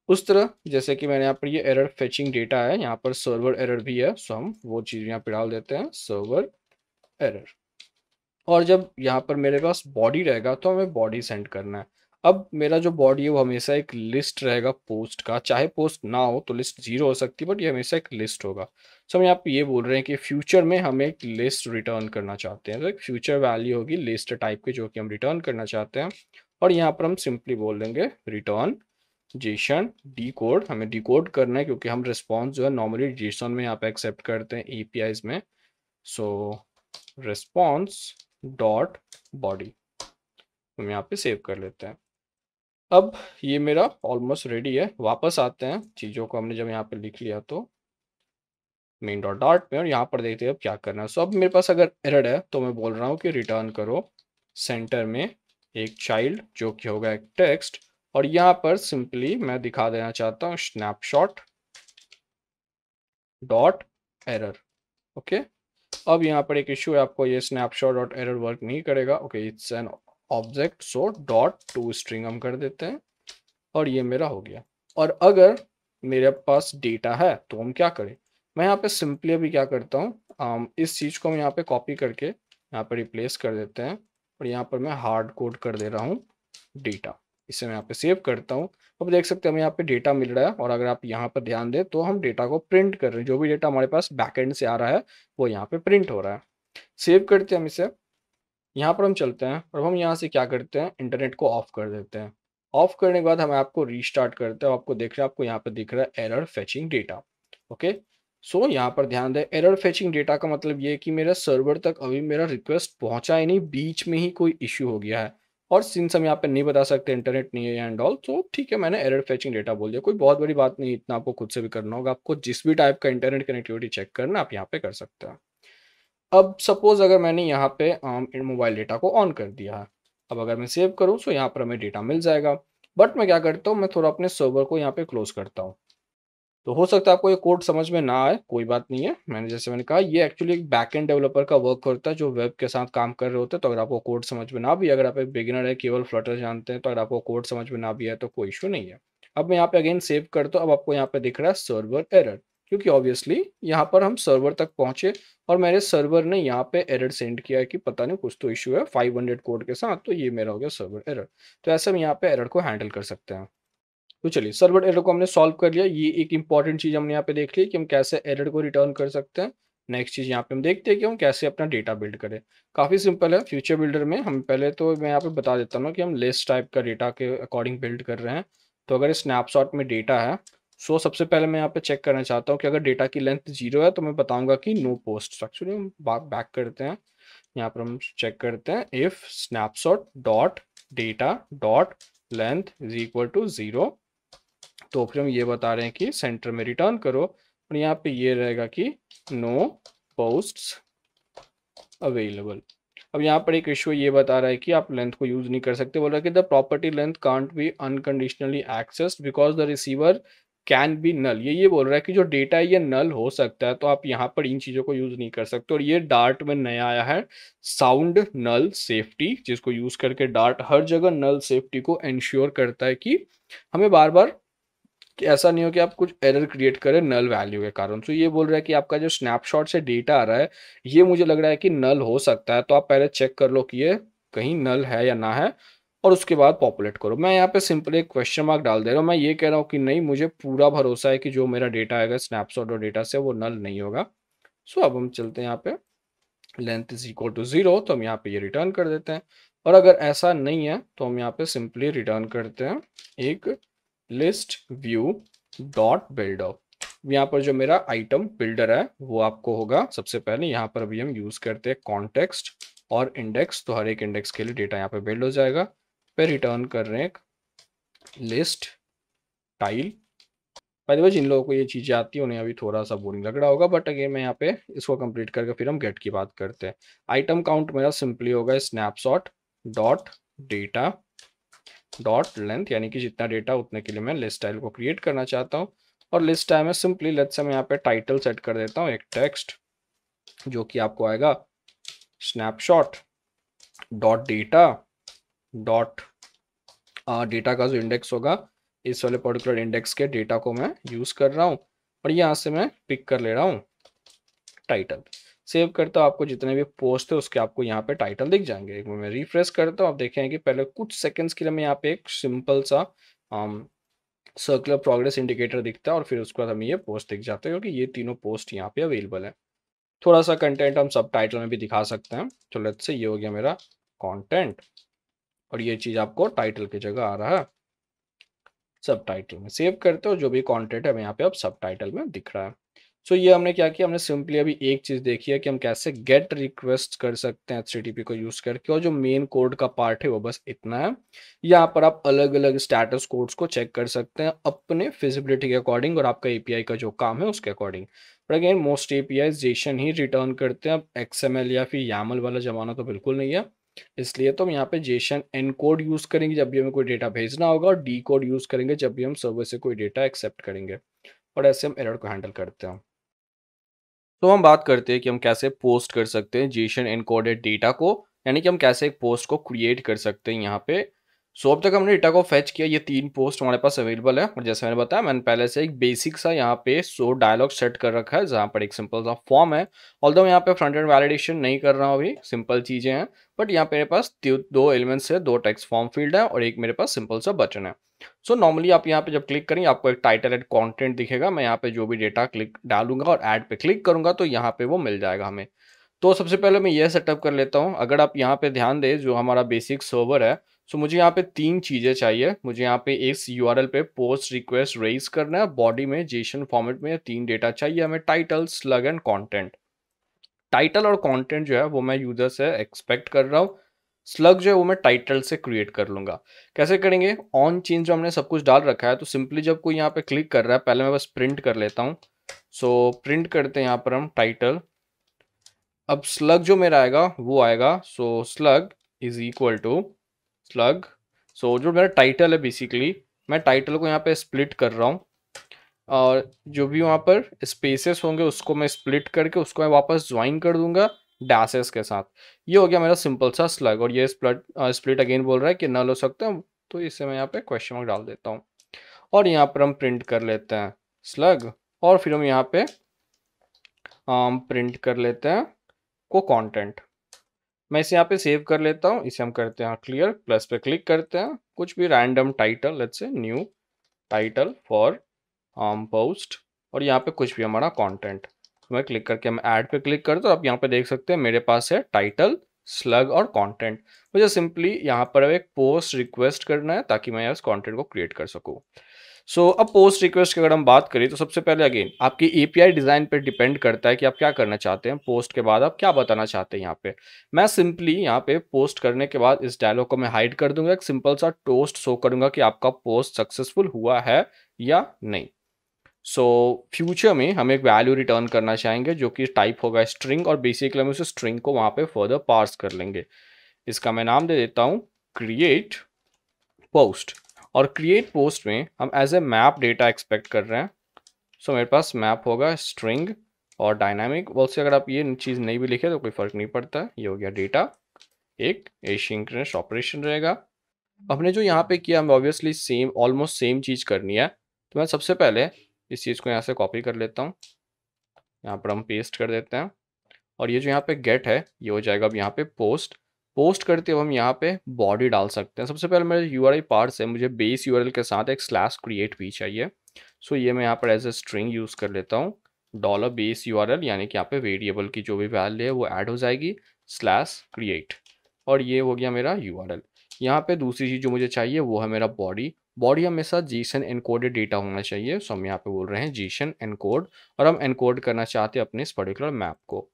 उस तरह, जैसे कि मैंने यहाँ पर ये एरर फेचिंग डेटा है, यहाँ पर सर्वर एरर भी है सो हम वो चीज़ यहाँ पे डाल देते हैं सर्वर एरर और जब यहाँ पर मेरे पास बॉडी रहेगा तो हमें बॉडी सेंड करना है। अब मेरा जो बॉडी है, वो हमेशा एक लिस्ट रहेगा पोस्ट का। चाहे पोस्ट ना हो तो लिस्ट ज़ीरो हो सकती है बट ये हमेशा एक लिस्ट होगा। सो हम यहाँ पे ये बोल रहे हैं कि फ्यूचर में हम एक लिस्ट रिटर्न करना चाहते हैं। तो एक फ्यूचर वैल्यू होगी लिस्ट टाइप की, जो कि हम रिटर्न करना चाहते हैं। और यहाँ पर हम सिंपली बोल देंगे रिटर्न जेसन डी कोड हमें डी कोड करना है, क्योंकि हम रिस्पॉन्स जो है नॉर्मली जेसन में यहाँ पे एक्सेप्ट करते हैं ए में। सो रिस्पॉन्स डॉट बॉडी हम यहाँ पे सेव कर लेते हैं। अब ये मेरा ऑलमोस्ट रेडी है। वापस आते हैं चीज़ों को। हमने जब यहाँ पे लिख लिया तो मेन डॉट डॉट में और यहाँ पर देखते हैं अब क्या करना है। सो अब मेरे पास अगर एरर है तो मैं बोल रहा हूँ कि रिटर्न करो। सेंटर में एक चाइल्ड जो कि होगा एक टेक्स्ट और यहाँ पर सिंपली मैं दिखा देना चाहता हूँ स्नैपशॉट डॉट एरर ओके अब यहाँ पर एक इशू है, आपको ये स्नैपशॉट डॉट एरर वर्क नहीं करेगा। Okay it's an object so dot to string हम कर देते हैं, और ये मेरा हो गया। और अगर मेरे पास डेटा है तो हम क्या करें? मैं यहाँ पे सिंपली अभी क्या करता हूँ इस चीज़ को हम यहाँ पे कॉपी करके यहाँ पे रिप्लेस कर देते हैं, और यहाँ पर मैं हार्ड कोड कर दे रहा हूँ डेटा इसे मैं यहाँ पे सेव करता हूँ। अब देख सकते हैं हमें यहाँ पे डेटा मिल रहा है और अगर आप यहाँ पर ध्यान दें तो हम डेटा को प्रिंट कर रहे हैं। जो भी डेटा हमारे पास बैकएंड से आ रहा है वो यहाँ पे प्रिंट हो रहा है। सेव करते हैं हम इसे। यहाँ पर हम चलते हैं और हम यहाँ से क्या करते हैं इंटरनेट को ऑफ़ कर देते हैं। ऑफ़ करने के बाद हम आपको रीस्टार्ट करते हैं आपको देख रहे हैं आपको यहाँ पर दिख रहा है error fetching data okay so so, यहाँ पर ध्यान दें एरर फेचिंग डेटा का मतलब ये कि मेरा सर्वर तक अभी मेरा रिक्वेस्ट पहुँचा ही नहीं बीच में ही कोई इश्यू हो गया है। और सिंस हम यहाँ पे नहीं बता सकते इंटरनेट नहीं है एंड ऑल तो ठीक है, मैंने एरर फेचिंग डेटा बोल दिया। कोई बहुत बड़ी बात नहीं, इतना आपको खुद से भी करना होगा। आपको जिस भी टाइप का इंटरनेट कनेक्टिविटी चेक करना, आप यहाँ पे कर सकते हैं। अब सपोज़ अगर मैंने यहाँ पे मोबाइल डेटा को ऑन कर दिया है। अब अगर मैं सेव करूँ तो यहाँ पर हमें डेटा मिल जाएगा। बट मैं क्या करता हूँ, मैं थोड़ा अपने सर्वर को यहाँ पे क्लोज करता हूँ। तो हो सकता है आपको ये कोड समझ में ना आए, कोई बात नहीं है। मैंने जैसे मैंने कहा, ये एक्चुअली एक बैक एंड डेवलपर का वर्क करता है, जो वेब के साथ काम कर रहे होते हैं तो अगर आपको कोड समझ में ना भी, अगर आप एक बिगिनर है, केवल फ्लटर जानते हैं तो अगर आपको कोड समझ में ना भी है तो कोई इशू नहीं है। अब मैं यहाँ पे अगेन सेव करता हूँ, अब आपको यहाँ पे दिख रहा है सर्वर एरर क्योंकि ऑब्वियसली यहाँ पर हम सर्वर तक पहुँचे, और मेरे सर्वर ने यहाँ पे एरर सेंड किया है कि पता नहीं, कुछ तो इशू है 500 कोड के साथ तो ये मेरा हो गया सर्वर एरर तो ऐसे हम यहाँ पे एरर को हैंडल कर सकते हैं। तो चलिए सर्वर एरर को हमने सॉल्व कर लिया। ये एक इंपॉर्टेंट चीज़ हमने यहाँ पे देख ली कि हम कैसे एरर को रिटर्न कर सकते हैं। नेक्स्ट चीज़ यहाँ पे हम देखते हैं कि हम कैसे अपना डेटा बिल्ड करें। काफ़ी सिंपल है फ्यूचर बिल्डर में हम पहले तो मैं यहाँ पे बता देता हूँ कि हम लिस्ट टाइप का डेटा के अकॉर्डिंग बिल्ड कर रहे हैं। तो अगर स्नैपशॉट में डेटा है सो so, सबसे पहले मैं यहाँ पे चेक करना चाहता हूँ कि अगर डेटा की लेंथ ज़ीरो है तो मैं बताऊँगा कि नो पोस्ट एक्चुअली हम बैक करते हैं। यहाँ पर हम चेक करते हैं if snapshot dot data dot length is equal to zero तो फिर हम ये बता रहे हैं कि सेंटर में रिटर्न करो और यहाँ पे ये रहेगा कि नो पोस्ट अवेलेबल अब यहाँ पर एक इशू ये बता रहा है कि आप लेंथ को यूज़ नहीं कर सकते। बोल रहा है कि the property length can't be unconditionally accessed because the receiver can be null ये ये बोल रहा है कि जो डेटा है, ये नल हो सकता है तो आप यहाँ पर इन चीज़ों को यूज़ नहीं कर सकते। और ये डार्ट में नया आया है साउंड नल सेफ्टी जिसको यूज़ करके डार्ट हर जगह नल सेफ्टी को एंश्योर करता है कि हमें बार बार कि ऐसा नहीं हो कि आप कुछ एरर क्रिएट करें नल वैल्यू के कारण। सो ये बोल रहा है कि आपका जो स्नैपशॉट से डेटा आ रहा है, ये मुझे लग रहा है कि नल हो सकता है तो आप पहले चेक कर लो कि ये कहीं नल है या ना है, और उसके बाद पॉपुलेट करो। मैं यहाँ पे सिंपल एक क्वेश्चन मार्क डाल दे रहा हूँ। मैं ये कह रहा हूँ कि नहीं, मुझे पूरा भरोसा है कि जो मेरा डेटा आएगा स्नैपशॉट और डेटा से, वो नल नहीं होगा। सो अब हम चलते हैं यहाँ पे। Length is equal to zero तो हम यहाँ पे ये रिटर्न कर देते हैं। और अगर ऐसा नहीं है तो हम यहाँ पे सिंपली रिटर्न करते हैं। एक लिस्ट व्यू डॉट बिल्डर यहाँ पर जो मेरा आइटम बिल्डर है, वो आपको होगा। सबसे पहले यहाँ पर अभी हम यूज़ करते हैं कॉन्टेक्स्ट और इंडेक्स तो हर एक इंडेक्स के लिए डेटा यहाँ पे बिल्ड हो जाएगा। फिर रिटर्न कर रहे हैं लिस्ट टाइल बाय जिन लोगों को ये चीज़ें आती है, उन्हें अभी थोड़ा सा बोरिंग लग रहा होगा बट अगेन मैं यहाँ पे इसको कंप्लीट करके फिर हम गेट की बात करते हैं। आइटम काउंट मेरा सिंपली होगा snapshot dot data dot length यानी कि जितना डेटा उतने के लिए मैं लिस्ट स्टाइल को क्रिएट करना चाहता हूँ। और लिस्ट स्टाइल में सिंपली लेट से मैं यहाँ पे टाइटल सेट कर देता हूँ एक टेक्स्ट जो कि आपको आएगा snapshot dot data dot data का जो इंडेक्स होगा, इस वाले पर्टिकुलर इंडेक्स के डेटा को मैं यूज़ कर रहा हूँ। और यहाँ से मैं पिक कर ले रहा हूँ टाइटल सेव करता हूँ, आपको जितने भी पोस्ट है, उसके आपको यहाँ पे टाइटल दिख जाएँगे। एक मैं रिफ्रेश करता हूँ, आप देखें कि पहले कुछ सेकंड्स के लिए मैं यहाँ पे एक सिंपल सा सर्कुलर प्रोग्रेस इंडिकेटर दिखता है और फिर उसके बाद हमें ये पोस्ट दिख जाता है क्योंकि ये तीनों पोस्ट यहाँ पे अवेलेबल है। थोड़ा सा कंटेंट हम सब टाइटल में भी दिखा सकते हैं। तो लेट से ये हो गया मेरा कॉन्टेंट और ये चीज़ आपको टाइटल की जगह आ रहा है। सब टाइटल में सेव करते हो, जो भी कॉन्टेंट है यहाँ पे अब सब टाइटल में दिख रहा है। सो so, ये हमने क्या किया? हमने सिंपली अभी एक चीज़ देखी है कि हम कैसे गेट रिक्वेस्ट कर सकते हैं एच को यूज़ करके और जो मेन कोड का पार्ट है वो बस इतना है। यहाँ पर आप अलग अलग स्टेटस कोड्स को चेक कर सकते हैं अपने फिजिबिलिटी के अकॉर्डिंग और आपका एपीआई का जो काम है उसके according but again most API JSON he return करते हैं। अब एक्सएमएल या फिर यामल वाला जमाना तो बिल्कुल नहीं है। इसलिए तो हम यहाँ पे जेशन एन कोड यूज़ करेंगे जब भी हमें कोई डेटा भेजना होगा और डी कोड यूज़ करेंगे जब भी हम सर्वर से कोई डेटा एक्सेप्ट करेंगे। और ऐसे हम एरर को हैंडल करते हैं। तो हम बात करते हैं कि हम कैसे पोस्ट कर सकते हैं जेशन एनकोडेड डेटा को, यानी कि हम कैसे एक पोस्ट को क्रिएट कर सकते हैं यहाँ पे। सो अब तक हमने डेटा को फैच किया ये तीन पोस्ट हमारे पास अवेलेबल है। और जैसे मैंने बताया मैंने पहले से एक बेसिक सा यहाँ पे सो डायलॉग सेट कर रखा है जहाँ पर एक सिंपल सा फॉर्म है। ऑल दो यहाँ पे फ्रंट एंड वैलिडेशन नहीं कर रहा हूँ अभी सिंपल चीज़ें हैं बट यहाँ पे मेरे पास दो एलिमेंट्स है दो टेक्स्ट फॉर्म फ़ील्ड है और एक मेरे पास सिंपल सा बटन है। सो so, नॉर्मली आप यहाँ पे जब क्लिक करेंगे आपको एक टाइटल एंड कंटेंट दिखेगा। मैं यहाँ पे जो भी डेटा क्लिक डालूँगा और ऐड पे क्लिक करूँगा तो यहाँ पे वो मिल जाएगा हमें। तो सबसे पहले मैं ये सेटअप कर लेता हूँ। अगर आप यहाँ पे ध्यान दें जो हमारा बेसिक सर्वर है सो so, मुझे यहाँ पे तीन चीज़ें चाहिए। मुझे यहाँ पे इस यू पे पोस्ट रिक्वेस्ट रेज करना है। बॉडी में जेशन फॉर्मेट में तीन डेटा चाहिए हमें। Title slug and content title और कॉन्टेंट जो है वो मैं यूज़र से एक्सपेक्ट कर रहा हूँ। स्लग जो है वो मैं टाइटल से क्रिएट कर लूँगा। कैसे करेंगे? ऑन चेंज जो हमने सब कुछ डाल रखा है तो सिंपली जब कोई यहाँ पे क्लिक कर रहा है पहले मैं बस प्रिंट कर लेता हूँ। सो so, प्रिंट करते हैं यहाँ पर हम टाइटल अब स्लग जो मेरा आएगा वो आएगा। So slug is equal to slug so जो मेरा टाइटल है बेसिकली मैं टाइटल को यहाँ पे स्प्लिट कर रहा हूँ। और जो भी वहाँ पर स्पेसेस होंगे, उसको मैं स्प्लिट करके उसको मैं वापस ज्वाइन कर दूँगा डैसेस के साथ। ये हो गया मेरा सिंपल सा स्लग और ये स्प्लिट स्प्लिट अगेन बोल रहा है कि नल हो सकते हैं तो इससे मैं यहाँ पे क्वेश्चन मार्क डाल देता हूँ। और यहाँ पर हम प्रिंट कर लेते हैं स्लग और फिर हम यहाँ पे प्रिंट कर लेते हैं को कंटेंट मैं इसे यहाँ पे सेव कर लेता हूँ। इसे हम करते हैं क्लियर प्लस पे क्लिक करते हैं। कुछ भी random title let's say new title for post और यहाँ पे कुछ भी हमारा कंटेंट तो मैं क्लिक करके मैं ऐड पे क्लिक करता हूँ आप यहाँ पे देख सकते हैं मेरे पास है टाइटल स्लग और कंटेंट मुझे सिंपली यहाँ पर एक पोस्ट रिक्वेस्ट करना है ताकि मैं इस कंटेंट को क्रिएट कर सकूँ। सो so, अब पोस्ट रिक्वेस्ट की अगर हम बात करें तो सबसे पहले अगेन आपकी एपीआई डिज़ाइन पे डिपेंड करता है कि आप क्या करना चाहते हैं पोस्ट के बाद आप क्या बताना चाहते हैं यहाँ पे। मैं सिंपली यहाँ पे पोस्ट करने के बाद इस डायलॉग को मैं हाइड कर दूँगा एक सिंपल सा टोस्ट शो करूँगा कि आपका पोस्ट सक्सेसफुल हुआ है या नहीं। सो so, फ्यूचर में हम एक वैल्यू रिटर्न करना चाहेंगे जो कि टाइप होगा स्ट्रिंग और बेसिकली हम उस स्ट्रिंग को वहाँ पर फर्दर पार्स कर लेंगे। इसका मैं नाम दे देता हूँ क्रिएट पोस्ट और क्रिएट पोस्ट में हम as a map data expect कर रहे हैं। सो so, मेरे पास मैप होगा स्ट्रिंग और डायनामिक बोल से अगर आप ये चीज़ नहीं भी लिखे तो कोई फ़र्क नहीं पड़ता। ये हो गया डेटा एक एशिंक्रेस ऑपरेशन रहेगा। हमने जो यहाँ पे किया हमें ऑब्वियसली सेम ऑलमोस्ट सेम चीज़ करनी है। तो मैं सबसे पहले इस चीज़ को यहाँ से कॉपी कर लेता हूँ। यहाँ पर हम पेस्ट कर देते हैं। और ये जो यहाँ पे गेट है ये हो जाएगा अब यहाँ पे पोस्ट पोस्ट करते हुए हम यहाँ पे बॉडी डाल सकते हैं। सबसे पहले मेरे यू आर पार्ट है, मुझे बेस यूआरएल के साथ एक स्लैश क्रिएट भी चाहिए। सो ये मैं यहाँ पर एज ए स्ट्रिंग यूज़ कर लेता हूँ। डॉलर बेस यूआरएल यानी कि यहाँ पे वेरिएबल की जो भी वैल्यू है वो ऐड हो जाएगी स्लैश क्रिएट और ये हो गया मेरा यू आर यहाँ पे दूसरी चीज़ जो मुझे चाहिए वो है मेरा बॉडी बॉडी हमेशा जीसन एनकोडेड डेटा होना चाहिए। सो हम यहाँ पे बोल रहे हैं जीसन एनकोड और हम एनकोड करना चाहते हैं अपने इस पर्टिकुलर मैप को।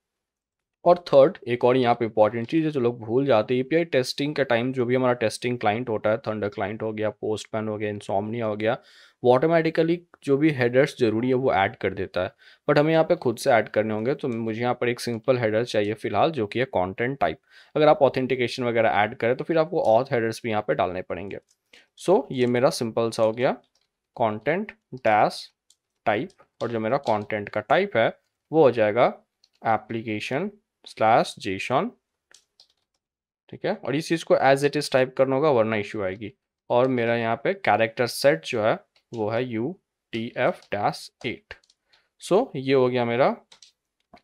और थर्ड एक और यहाँ पे इंपॉर्टेंट चीज़ है जो लोग भूल जाते हैं एपीआई टेस्टिंग का टाइम जो भी हमारा टेस्टिंग क्लाइंट होता है थंडर क्लाइंट हो गया पोस्टमैन हो गया इंसोमनिया हो गया वो ऑटोमेटिकली जो भी हेडर्स ज़रूरी है वो ऐड कर देता है। बट हमें यहाँ पे खुद से ऐड करने होंगे तो मुझे यहाँ पर एक सिंपल हेडर चाहिए फ़िलहाल जो कि है कॉन्टेंट टाइप अगर आप ऑथेंटिकेशन वगैरह ऐड करें तो फिर आपको ऑथ हेडर्स भी यहाँ पर डालने पड़ेंगे। सो so, ये मेरा सिंपल सा हो गया कॉन्टेंट डैश टाइप और जो मेरा कॉन्टेंट का टाइप है वो हो जाएगा एप्लीकेशन स्लैश जेशन ठीक है? और इस चीज़ को एज इट इज़ टाइप करना होगा वरना इश्यू आएगी। और मेरा यहाँ पे कैरेक्टर सेट जो है वो है U T F dash eight so ये हो गया मेरा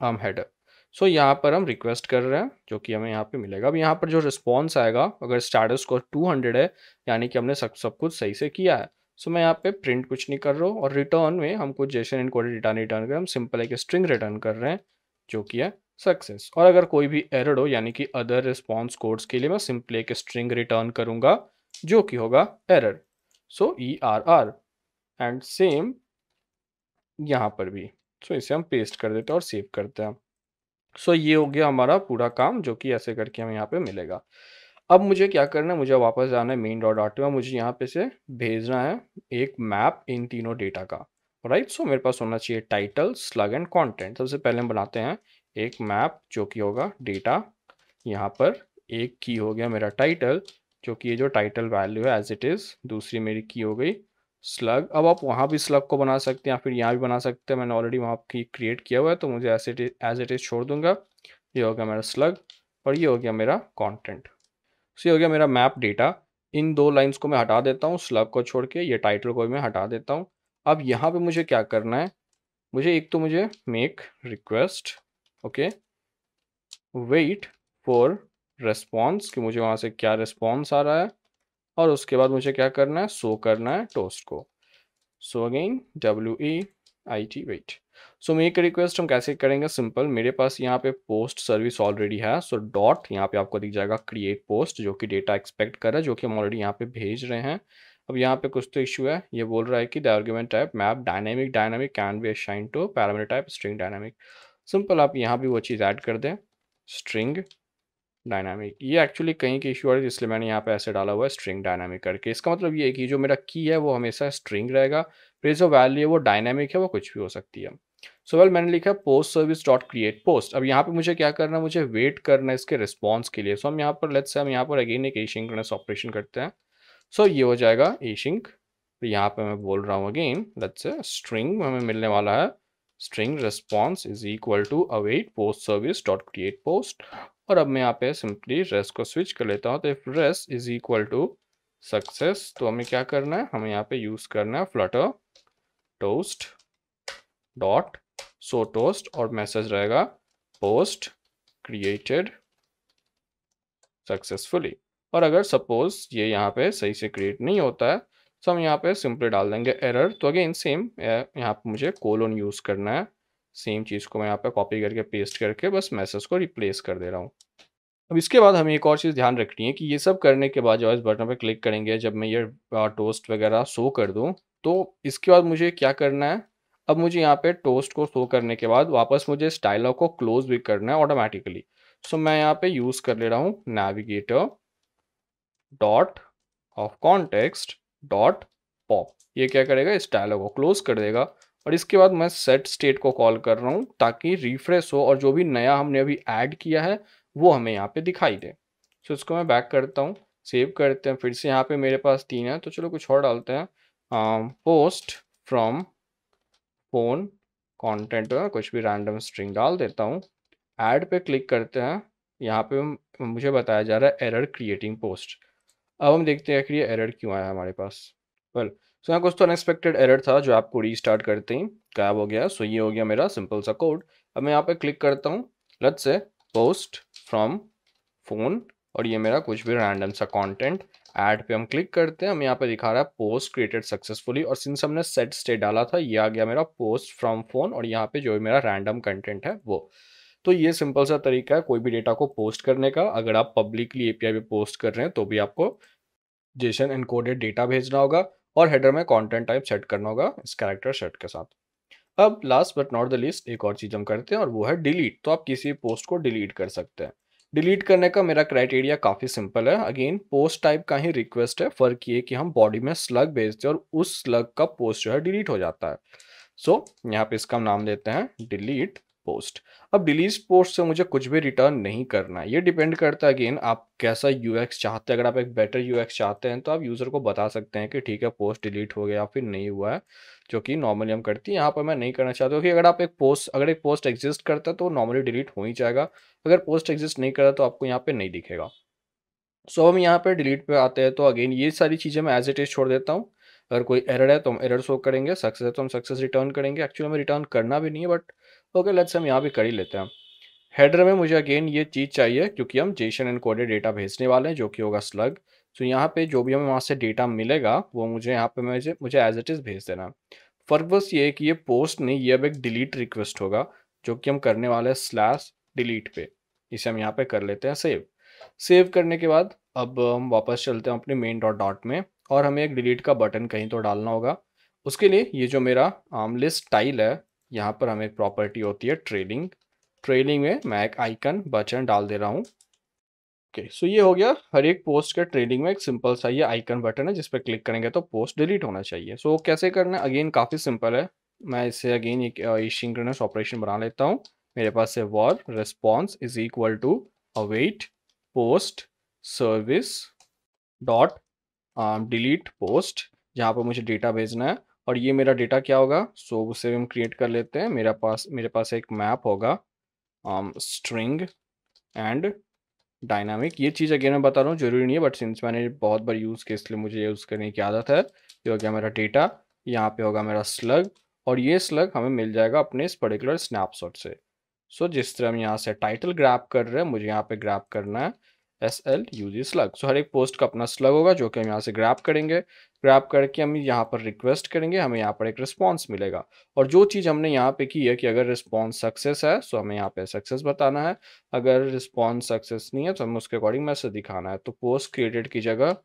हम हेडर सो यहाँ पर हम रिक्वेस्ट कर रहे हैं जो कि हमें यहाँ पे मिलेगा। अब यहाँ पर जो रिस्पॉन्स आएगा अगर स्टेटस को 200 है यानी कि हमने सब सब कुछ सही से किया है। सो so, मैं यहाँ पे प्रिंट कुछ नहीं कर रहा हूँ और रिटर्न में हम कुछ जैसे इनकोडेड रिटर्न रिटर्न कर हम सिंपल एक स्ट्रिंग रिटर्न कर रहे हैं जो कि है सक्सेस और अगर कोई भी एरर हो यानी कि अदर रिस्पॉन्स कोड्स के लिए मैं सिंपली एक स्ट्रिंग रिटर्न करूँगा जो कि होगा error so E R R and same यहाँ पर भी. सो so, इसे हम पेस्ट कर देते हैं और सेव करते हैं. सो so, ये हो गया हमारा पूरा काम जो कि ऐसे करके हमें यहाँ पे मिलेगा. अब मुझे क्या करना है? मुझे वापस जाना है मेन डॉट डॉट में मुझे यहाँ पे से भेजना है एक मैप इन तीनों डेटा का. Right right? सो so, मेरे पास होना चाहिए टाइटल स्लग एंड कॉन्टेंट सबसे पहले हम बनाते हैं एक मैप जो कि होगा डेटा यहाँ पर एक की हो गया मेरा टाइटल जो कि ये जो टाइटल वैल्यू है एज इट इज़ दूसरी मेरी की हो गई स्लग अब आप वहाँ भी स्लग को बना सकते हैं या फिर यहाँ भी बना सकते हैं, मैंने ऑलरेडी वहाँ की क्रिएट किया हुआ है तो मुझे एज इट इज़ छोड़ दूँगा। ये हो गया मेरा स्लग और ये हो गया मेरा कॉन्टेंट सो ये हो गया मेरा मैप डेटा इन दो लाइन्स को मैं हटा देता हूँ स्लग को छोड़ के, ये टाइटल को भी मैं हटा देता हूँ। अब यहाँ पर मुझे क्या करना है? मुझे एक तो मुझे make request okay wait for response कि मुझे वहाँ से क्या रिस्पॉन्स आ रहा है? और उसके बाद मुझे क्या करना है? सो करना है टोस्ट को। So again W E I T wait so make request हम कैसे करेंगे? सिंपल मेरे पास यहाँ पे पोस्ट सर्विस ऑलरेडी है। सो डॉट यहाँ पे आपको दिख जाएगा क्रिएट पोस्ट जो कि डेटा एक्सपेक्ट कर रहा है, जो कि हम ऑलरेडी यहाँ पे भेज रहे हैं। अब यहाँ पे कुछ तो इशू है। ये बोल रहा है कि the argument type map dynamic dynamic can be assign to parameter type string dynamic simple आप यहाँ भी वो चीज़ ऐड कर दें स्ट्रिंग डायनामिक। ये एक्चुअली कहीं की इशू है इसलिए मैंने यहाँ पे ऐसे डाला हुआ है स्ट्रिंग डायनामिक करके। इसका मतलब ये है कि जो मेरा की है वो हमेशा स्ट्रिंग रहेगा फिर जो वैल्यू है वो डायनामिक है वो कुछ भी हो सकती है। सो so, वेल well, मैंने लिखा post service dot create post अब यहाँ पे मुझे क्या करना है मुझे वेट करना है इसके रिस्पॉन्स के लिए। सो so, हम यहाँ पर लेट्स हम यहाँ पर अगेन एक एशिंक्रोनस ऑपरेशन करते हैं। सो so, ये हो जाएगा एशिंक तो यहाँ पर मैं बोल रहा हूँ अगेन लेट्स स्ट्रिंग हमें मिलने वाला है। String response is equal to await post service dot create post और अब मैं यहाँ पे सिंपली रेस को स्विच कर लेता हूँ तो if res is equal to success तो हमें क्या करना है? हमें यहाँ पे यूज़ करना है Flutter toast dot show toast और मैसेज रहेगा पोस्ट क्रिएटेड सक्सेसफुली और अगर सपोज़ ये यहाँ पे सही से क्रिएट नहीं होता है तो हम यहाँ पे सिंपली डाल देंगे एरर। तो अगेन सेम यहाँ पे मुझे कोलोन यूज़ करना है। सेम चीज़ को मैं यहाँ पे कॉपी करके, पेस्ट करके बस मैसेज को रिप्लेस कर दे रहा हूँ। अब इसके बाद हमें एक और चीज़ ध्यान रखनी है कि ये सब करने के बाद जब इस बटन पर क्लिक करेंगे। जब मैं ये टोस्ट वगैरह शो कर दूँ तो इसके बाद मुझे क्या करना है? अब मुझे यहाँ पे टोस्ट को शो करने के बाद वापस मुझे डायलॉग को क्लोज भी करना है ऑटोमेटिकली। सो मैं यहाँ पे यूज़ कर ले रहा हूँ navigator dot of context dot pop ये क्या करेगा? इस डायलॉग को क्लोज कर देगा और इसके बाद मैं सेट स्टेट को कॉल कर रहा हूँ ताकि रिफ्रेश हो और जो भी नया हमने अभी ऐड किया है, वो हमें यहाँ पे दिखाई दे। सो इसको मैं बैक करता हूँ सेव करते हैं। फिर से यहाँ पे मेरे पास तीन है तो चलो कुछ और डालते हैं। पोस्ट फ्रॉम फ़ोन कंटेंट कुछ भी रैंडम स्ट्रिंग डाल देता हूँ। ऐड पे क्लिक करते हैं। यहाँ पे मुझे बताया जा रहा है एरर क्रिएटिंग पोस्ट अब हम देखते हैं कि ये एरर क्यों आया हमारे पास। वेल सो यहाँ कुछ तो अनएक्सपेक्टेड एरर था जो आपको रीस्टार्ट करते ही। गायब हो गया। सो so, ये हो गया मेरा सिंपल सा कोड अब मैं यहाँ पे क्लिक करता हूँ। लट से पोस्ट फ्रॉम फ़ोन और ये मेरा कुछ भी रैंडम सा कंटेंट ऐड पे हम क्लिक करते हैं। हम यहाँ पे दिखा रहा है पोस्ट क्रिएटेड सक्सेसफुली और सिंस हमने सेट स्टेट डाला था ये आ गया मेरा पोस्ट फ्रॉम फ़ोन और यहाँ पे जो मेरा रैंडम कंटेंट है वो। तो ये सिंपल सा तरीका है कोई भी डेटा को पोस्ट करने का। अगर आप पब्लिकली एपीआई पे पोस्ट कर रहे हैं तो भी आपको जेसन एनकोडेड डेटा भेजना होगा और हेडर में कंटेंट टाइप सेट करना होगा इस कैरेक्टर सेट के साथ। अब last but not the list एक और चीज़ हम करते हैं और वो है डिलीट तो आप किसी पोस्ट को डिलीट कर सकते हैं। डिलीट करने का मेरा क्राइटेरिया काफ़ी सिंपल है। अगेन पोस्ट टाइप का ही रिक्वेस्ट है। फ़र्क ये कि हम बॉडी में स्लग भेजते हैं और उस स्लग का पोस्ट जो है डिलीट हो जाता है। सो so, यहाँ पे इसका हम नाम देते हैं डिलीट पोस्ट अब डिलीट पोस्ट से मुझे कुछ भी रिटर्न नहीं करना है। ये डिपेंड करता है अगेन आप कैसा यूएक्स चाहते हैं। अगर आप एक बेटर यूएक्स चाहते हैं तो आप यूज़र को बता सकते हैं कि ठीक है पोस्ट डिलीट हो गया फिर नहीं हुआ है, जो कि नॉर्मली हम करती हैं। यहाँ पर मैं नहीं करना चाहता हूँ कि अगर आप एक पोस्ट अगर एक पोस्ट एग्जिस्ट करता है तो नॉर्मली डिलीट हो ही जाएगा। अगर पोस्ट एग्जिस्ट नहीं करता तो आपको यहाँ पर नहीं दिखेगा। सो हम यहाँ पर डिलीट पे आते हैं तो अगेन ये सारी चीज़ें मैं एज इट इज़ छोड़ देता हूँ। अगर कोई एरर है तो हम एरर शो करेंगे। सक्सेस है तो हम सक्सेस रिटर्न करेंगे। एक्चुअली हमें रिटर्न करना भी नहीं है बट ओके लेट्स हम यहाँ भी कर ही लेते हैं। हेडर में मुझे अगेन ये चीज़ चाहिए, क्योंकि हम जेशन एंड कोडेड डेटा भेजने वाले हैं, जो कि होगा स्लग तो यहाँ पे जो भी हमें वहाँ से डेटा मिलेगा, वो मुझे यहाँ पे मुझे मुझे एज इट इज़ भेज देना। फ़र्क बस ये है कि ये पोस्ट नहीं, ये अब एक डिलीट रिक्वेस्ट होगा, जो कि हम करने वाले हैं स्लैश डिलीट पे। इसे हम यहाँ पे कर लेते हैं सेव सेव करने के बाद अब हम वापस चलते हैं अपने मेन डॉट डॉट में, और हमें एक डिलीट का बटन कहीं तो डालना होगा। उसके लिए ये जो मेरा आम लिस्ट स्टाइल है यहाँ पर हमें प्रॉपर्टी होती है ट्रेलिंग ट्रेलिंग में मैं एक आइकन बटन डाल दे रहा हूँ। ओके सो ये हो गया हर एक पोस्ट के ट्रेलिंग में एक सिंपल सा ये आइकन बटन है जिस पर क्लिक करेंगे तो पोस्ट डिलीट होना चाहिए। सो so, कैसे करना है? अगेन काफ़ी सिंपल है। मैं इसे अगेन एक इशिंक्रोनस ऑपरेशन बना लेता हूँ। मेरे पास है var response is equal to await post service dot delete post जहाँ पर मुझे डेटा भेजना है। और ये मेरा डेटा क्या होगा? सो so, उसे हम क्रिएट कर लेते हैं। मेरा पास मेरे पास एक मैप होगा। स्ट्रिंग एंड डायनामिक ये चीज़ अगेन मैं बता रहा हूँ ज़रूरी नहीं है बट सिंस मैंने बहुत बार यूज़ किया इसलिए मुझे यूज़ करने की आदत है ये हो गया मेरा डेटा यहाँ पे होगा मेरा स्लग और ये स्लग हमें मिल जाएगा अपने इस पर्टिकुलर स्नैपशॉट से। सो so, जिस तरह हम यहाँ से टाइटल ग्रैप कर रहे हैं मुझे यहाँ पे ग्रैप करना है। S L U G slug so हर एक पोस्ट का अपना स्लग होगा, जो कि हम यहाँ से ग्रैप करेंगे। ग्रैप करके हम यहाँ पर रिक्वेस्ट करेंगे, हमें यहाँ पर एक रिस्पॉन्स मिलेगा। और जो चीज़ हमने यहाँ पे की है कि अगर रिस्पॉन्स सक्सेस है तो हमें यहाँ पे सक्सेस बताना है। अगर रिस्पॉन्स सक्सेस नहीं है तो हमें उसके अकॉर्डिंग मैसेज दिखाना है। तो पोस्ट क्रिएटेड की जगह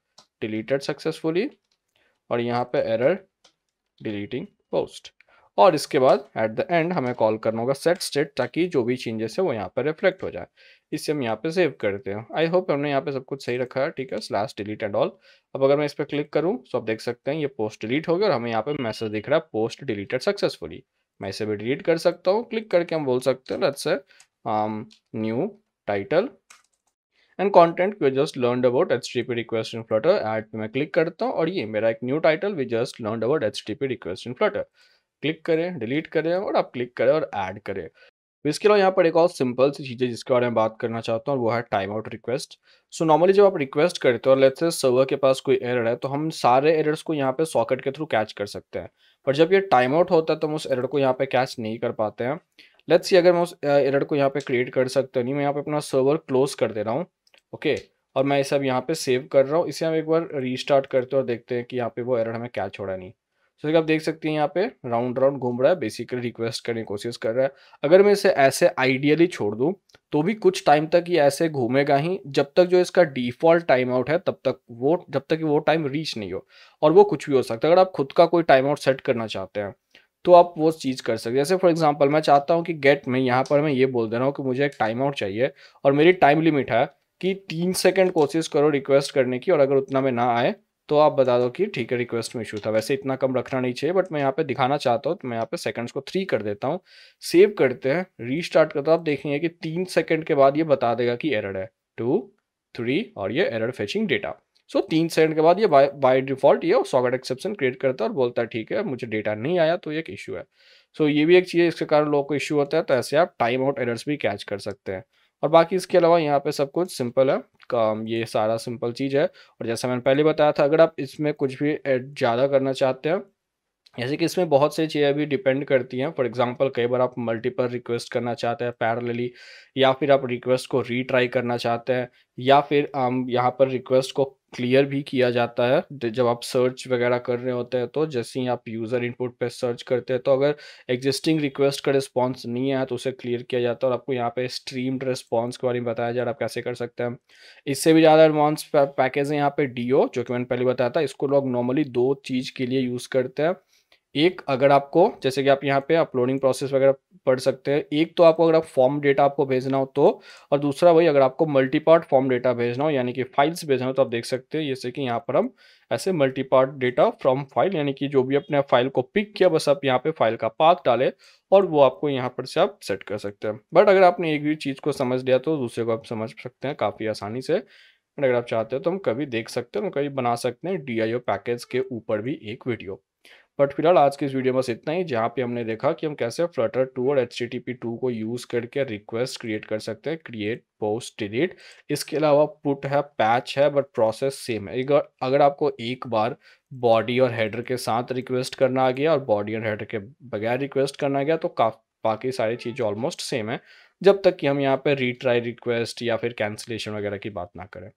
डिलीटेड सक्सेसफुली और यहाँ पे एरर डिलीटिंग पोस्ट और इसके बाद एट द एंड हमें कॉल करना होगा सेट स्टेट ताकि जो भी चेंजेस है वो यहाँ पर रिफ्लेक्ट हो जाए। इससे हम यहाँ पे सेव करते हैं। आई होप हमने यहाँ पे सब कुछ सही रखा है, ठीक है? स्लैश डिलीट एंड ऑल अब अगर मैं इस पर क्लिक करूँ तो आप देख सकते हैं ये पोस्ट डिलीट हो गया और हमें यहाँ पे मैसेज दिख रहा है पोस्ट डिलीटेड सक्सेसफुली मैं इसे भी डिलीट कर सकता हूँ। क्लिक करके हम बोल सकते हैं let's new title and content we just learn about H T P request in Flutter add पे मैं क्लिक करता हूँ और ये मेरा एक new title we just learn about H T P request in Flutter click करें, डिलीट करें और आप क्लिक करें और ऐड करें। तो इसके अलावा यहाँ पर एक और सिंपल सी चीज़ है जिसके बारे में बात करना चाहता हूँ, वो है time out request. So normally जब आप रिक्वेस्ट करते हो और लेट्स से सर्वर के पास कोई एरर है तो हम सारे एरर्स को यहाँ पे सॉकेट के थ्रू कैच कर सकते हैं। पर जब ये टाइम आउट होता है तो हम उस एरर को यहाँ पे कैच नहीं कर पाते हैं। लेट्स सी अगर मैं उस एरर को यहाँ पे क्रिएट कर सकता नहीं, मैं यहाँ पे अपना सर्वर क्लोज कर दे रहा हूँ, ओके? और मैं इसे अब यहाँ पे सेव कर रहा हूँ। इसे हम एक बार रीस्टार्ट करते हैं और देखते हैं कि यहाँ पे वो एरर हमें कैच हो रहा नहीं। सो कि आप देख सकते हैं यहाँ पे राउंड राउंड घूम रहा है बेसिकली रिक्वेस्ट करने की कोशिश कर रहा है। अगर मैं इसे ऐसे आइडियली छोड़ दूँ तो भी कुछ टाइम तक ये ऐसे घूमेगा ही, जब तक जो इसका डिफ़ॉल्ट टाइम आउट है, तब तक वो, जब तक वो टाइम रीच नहीं हो, और वो कुछ भी हो सकता है। अगर आप खुद का कोई टाइम आउट सेट करना चाहते हैं तो आप वो चीज़ कर सकते हैं। जैसे फॉर एग्जांपल मैं चाहता हूँ कि गेट में यहाँ पर मैं ये बोल दे रहा हूँ कि मुझे एक टाइम आउट चाहिए, और मेरी टाइम लिमिट है कि तीन सेकंड कोशिश करो रिक्वेस्ट करने की, और अगर उतना में ना आए तो आप बता दो कि ठीक है रिक्वेस्ट में इशू था। वैसे इतना कम रखना नहीं चाहिए बट मैं यहाँ पे दिखाना चाहता हूँ तो मैं यहाँ पे सेकंड्स को थ्री कर देता हूँ। सेव करते हैं रीस्टार्ट करते हो आप देखेंगे कि तीन सेकंड के बाद ये बता देगा कि एरर है। टू थ्री और ये एरर फेचिंग डेटा सो तीन सेकंड के बाद ये बाय डिफ़ॉल्ट ये सॉकेट एक्सेप्शन क्रिएट करता है और बोलता है ठीक है मुझे डेटा नहीं आया तो ये एक इशू है। सो so, ये भी एक चीज़ है इसके कारण लोगों को इशू होता है तो ऐसे आप टाइम आउट एरर्स भी कैच कर सकते हैं। और बाकी इसके अलावा यहाँ पे सब कुछ सिंपल है। काम, ये सारा सिंपल चीज़ है। और जैसा मैंने पहले बताया था, अगर आप इसमें कुछ भी ज़्यादा करना चाहते हैं, जैसे कि इसमें बहुत सी चीज़ें भी डिपेंड करती हैं। फॉर एग्जांपल कई बार आप मल्टीपल रिक्वेस्ट करना चाहते हैं पैरेलली या फिर आप रिक्वेस्ट को रीट्राई करना चाहते हैं, या फिर हम यहाँ पर रिक्वेस्ट को क्लियर भी किया जाता है। जब आप सर्च वगैरह कर रहे होते हैं तो जैसे ही आप यूज़र इनपुट पे सर्च करते हैं तो अगर एग्जिस्टिंग रिक्वेस्ट का रिस्पॉन्स नहीं आया तो उसे क्लियर किया जाता है। और आपको यहाँ पे स्ट्रीम्ड रिस्पॉन्स के बारे में बताया जा रहा है, आप कैसे कर सकते हैं। इससे भी ज़्यादा एडवांस पैकेज है यहाँ पे डीओ जो कि मैंने पहले बताया था। इसको लोग नॉर्मली दो चीज़ के लिए यूज़ करते हैं। एक, अगर आपको, जैसे कि आप यहाँ पे अपलोडिंग प्रोसेस वगैरह पढ़ सकते हैं, एक तो आपको अगर आप फॉर्म डेटा आपको भेजना हो तो और दूसरा वही अगर आपको मल्टीपार्ट फॉर्म डेटा भेजना हो, यानी कि फाइल्स भेजना हो तो आप देख सकते हैं, जैसे कि यहाँ पर हम ऐसे मल्टीपार्ट डेटा फ्रॉम फ़ाइल यानी कि जो भी अपने फ़ाइल को पिक किया, बस आप यहाँ पे फ़ाइल का पाथ डाले, और वो आपको यहाँ पर से आप सेट कर सकते हैं। बट अगर आपने एक भी चीज़ को समझ लिया तो दूसरे को आप समझ सकते हैं काफ़ी आसानी से। अगर आप चाहते हो तो हम कभी देख सकते हैं कभी बना सकते हैं डीआईओ पैकेज के ऊपर भी एक वीडियो बट फ़िलहाल आज के इस वीडियो में बस इतना ही, जहाँ पे हमने देखा कि हम कैसे फ्लटर टू और एच टी को यूज़ करके रिक्वेस्ट क्रिएट कर सकते हैं क्रिएट पोस्ट डिलीट इसके अलावा पुट है पैच है बट प्रोसेस सेम है। अगर आपको एक बार बॉडी और हेडर के साथ रिक्वेस्ट करना आ गया और बॉडी और हेडर के बगैर रिक्वेस्ट करना आ गया तो काफ़ी, बाकी सारी चीज़ें ऑलमोस्ट सेम है। जब तक कि हम यहाँ पे रीट्राई रिक्वेस्ट या फिर कैंसिलेशन वगैरह की बात ना करें।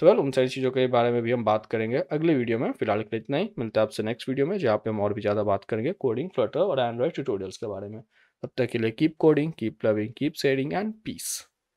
तो वेल उन सारी चीज़ों के बारे में भी हम बात करेंगे अगले वीडियो में। फ़िलहाल के लिए इतना ही। मिलता है आपसे नेक्स्ट वीडियो में, जहाँ पे हम और भी ज़्यादा बात करेंगे कोडिंग फ्लटर और एंड्रॉइड ट्यूटोरियल्स के बारे में। तब तक के लिए keep coding keep loving keep sharing and peace